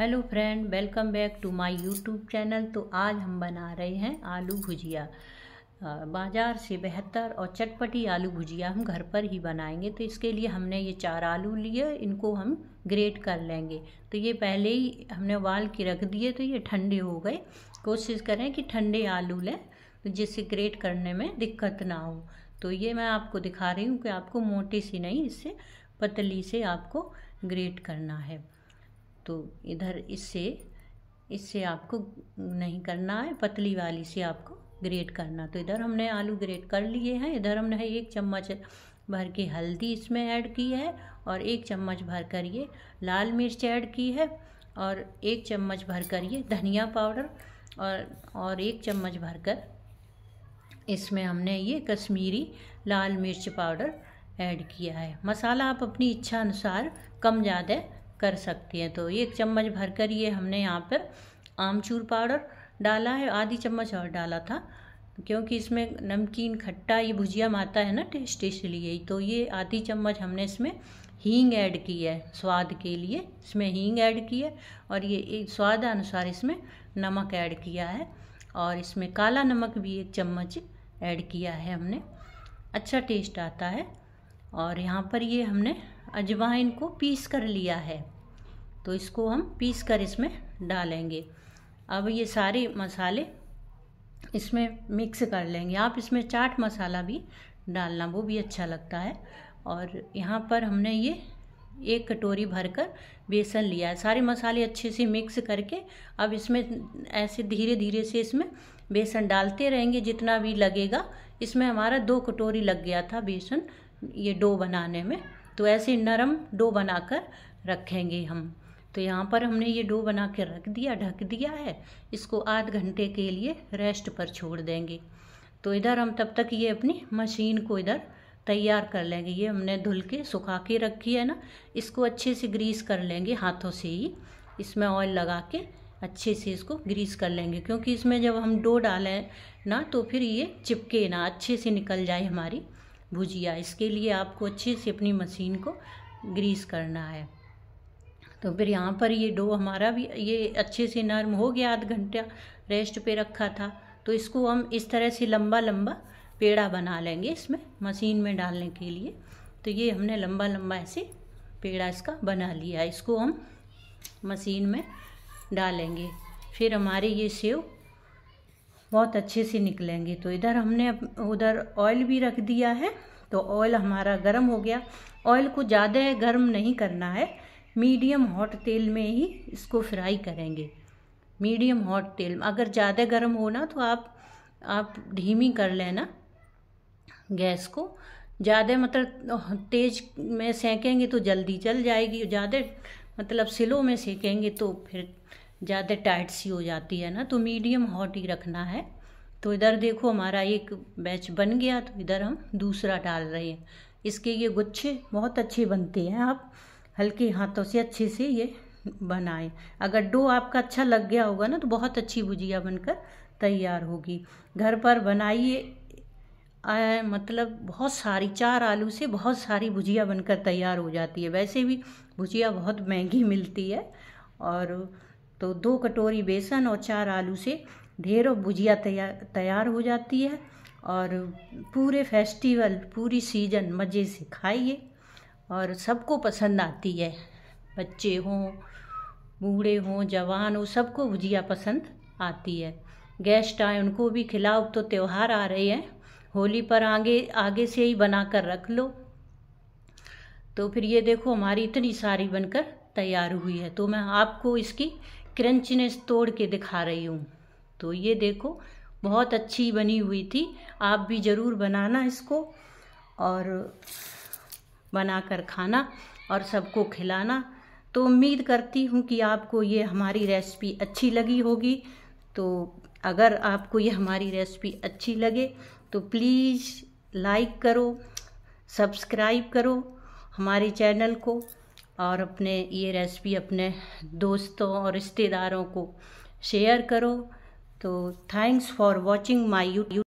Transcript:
Hello friend, welcome back to my YouTube channel. तो आज हम बना रहे हैं आलू भुजिया। बाज़ार से बेहतर और चटपटी आलू भुजिया हम घर पर ही बनाएँगे। तो इसके लिए हमने ये चार आलू लिए, इनको हम ग्रेट कर लेंगे। तो ये पहले ही हमने उबाल के रख दिए तो ये ठंडे हो गए। कोशिश करें कि ठंडे आलू लें तो जिससे ग्रेट करने में दिक्कत ना हो। तो ये मैं आपको दिखा रही हूँ कि आपको मोटी सी नहीं, इससे पतली से आपको ग्रेट करना है। तो इधर इससे इससे आपको नहीं करना है, पतली वाली से आपको ग्रेट करना। तो इधर हमने आलू ग्रेट कर लिए हैं, इधर हमने एक चम्मच भर के हल्दी इसमें ऐड की है और एक चम्मच भर कर ये लाल मिर्च ऐड की है और एक चम्मच भर कर ये धनिया पाउडर और और एक चम्मच भर कर इसमें हमने ये कश्मीरी लाल मिर्च पाउडर ऐड किया है। मसाला आप अपनी इच्छा अनुसार कम ज़्यादा कर सकती हैं। तो एक चम्मच भर कर ये हमने यहाँ पर आमचूर पाउडर डाला है, आधी चम्मच और डाला था, क्योंकि इसमें नमकीन खट्टा ये भुजिया में आता है ना टेस्ट इसलिए। तो ये आधी चम्मच हमने इसमें हींग ऐड की है, स्वाद के लिए इसमें हींग ऐड की है और ये स्वाद अनुसार इसमें नमक ऐड किया है और इसमें काला नमक भी एक चम्मच ऐड किया है हमने। अच्छा टेस्ट आता है और यहाँ पर ये हमने अजवाइन को पीस कर लिया है। तो इसको हम पीस कर इसमें डालेंगे। अब ये सारे मसाले इसमें मिक्स कर लेंगे। आप इसमें चाट मसाला भी डालना, वो भी अच्छा लगता है। और यहाँ पर हमने ये एक कटोरी भरकर बेसन लिया है। सारे मसाले अच्छे से मिक्स करके अब इसमें ऐसे धीरे धीरे से इसमें बेसन डालते रहेंगे, जितना भी लगेगा। इसमें हमारा दो कटोरी लग गया था बेसन, ये डो बनाने में। तो ऐसे नरम डो बनाकर रखेंगे हम। तो यहाँ पर हमने ये डो बना के रख दिया, ढक दिया है। इसको आध घंटे के लिए रेस्ट पर छोड़ देंगे। तो इधर हम तब तक ये अपनी मशीन को इधर तैयार कर लेंगे। ये हमने धुल के सुखा के रखी है ना, इसको अच्छे से ग्रीस कर लेंगे हाथों से ही। इसमें ऑयल लगा के अच्छे से इसको ग्रीस कर लेंगे, क्योंकि इसमें जब हम डो डालें ना तो फिर ये चिपके ना, अच्छे से निकल जाए हमारी भुजिया। इसके लिए आपको अच्छे से अपनी मशीन को ग्रीस करना है। तो फिर यहाँ पर ये डो हमारा भी, ये अच्छे से नर्म हो गया आध घंटा रेस्ट पे रखा था। तो इसको हम इस तरह से लंबा लंबा पेड़ा बना लेंगे इसमें, मशीन में डालने के लिए। तो ये हमने लंबा लंबा ऐसे पेड़ा इसका बना लिया। इसको हम मशीन में डालेंगे। फिर हमारे ये सेव बहुत अच्छे से निकलेंगे। तो इधर हमने उधर ऑयल भी रख दिया है। तो ऑयल हमारा गर्म हो गया। ऑयल को ज़्यादा गर्म नहीं करना है। मीडियम हॉट तेल में ही इसको फ्राई करेंगे। मीडियम हॉट तेल, अगर ज़्यादा गर्म हो ना तो आप आप धीमी कर लेना गैस को। ज़्यादा मतलब तेज में सेकेंगे तो जल्दी जल जाएगी, ज़्यादा मतलब स्लो में सेकेंगे तो फिर ज़्यादा टाइट सी हो जाती है ना तो मीडियम हॉट ही रखना है। तो इधर देखो हमारा एक बैच बन गया तो इधर हम दूसरा डाल रहे हैं। इसके ये गुच्छे बहुत अच्छे बनते हैं आप। हल्के हाथों से अच्छे से ये बनाएँ। अगर डो आपका अच्छा लग गया होगा ना तो बहुत अच्छी भुजिया बनकर तैयार होगी। घर पर बनाइए मतलब बहुत सारी, चार आलू से बहुत सारी भुजिया बनकर तैयार हो जाती है। वैसे भी भुजिया बहुत महँगी मिलती है। और तो दो कटोरी बेसन और चार आलू से ढेरों भुजिया तैयार तैयार हो जाती है। और पूरे फेस्टिवल, पूरी सीज़न मज़े से खाइए। और सबको पसंद आती है। बच्चे हों, बूढ़े हों, जवान हो, सबको भुजिया पसंद आती है। गेस्ट आए, उनको भी खिलाओ तो त्यौहार आ रहे हैं। होली पर आगे आगे से ही बना कर रख लो। तो फिर ये देखो, हमारी इतनी सारी बनकर तैयार हुई है। तो मैं आपको इसकी क्रंचनेस तोड़ के दिखा रही हूँ। तो ये देखो, बहुत अच्छी बनी हुई थी। आप भी ज़रूर बनाना इसको। और बनाकर खाना और सबको खिलाना। तो उम्मीद करती हूँ कि आपको ये हमारी रेसिपी अच्छी लगी होगी। तो अगर आपको ये हमारी रेसिपी अच्छी लगे तो प्लीज़ लाइक करो, सब्सक्राइब करो हमारे चैनल को और अपने ये रेसिपी अपने दोस्तों और रिश्तेदारों को शेयर करो। तो thanks for watching my YouTube